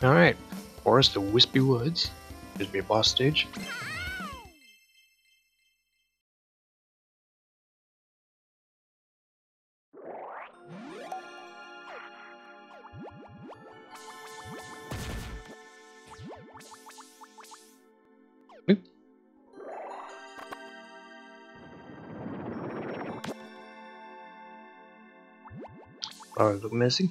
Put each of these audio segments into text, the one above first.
Alright, Forest of Whispy Woods. There's be a boss stage. Oop. Flowers look messy.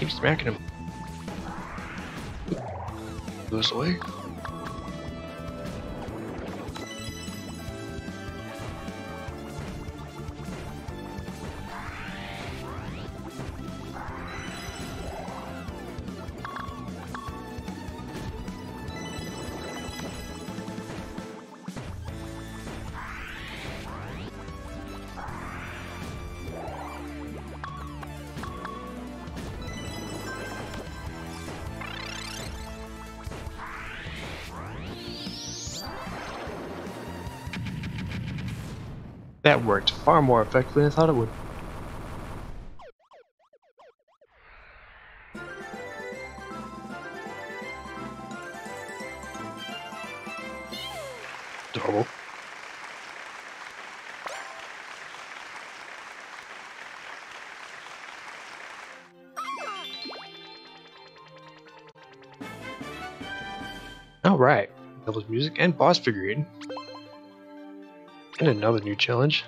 Keep smacking him. Goes away. That worked far more effectively than I thought it would. Adorable. Alright, Devil's Music and Boss Figurine. And another new challenge.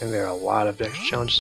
And there are a lot of extra challenges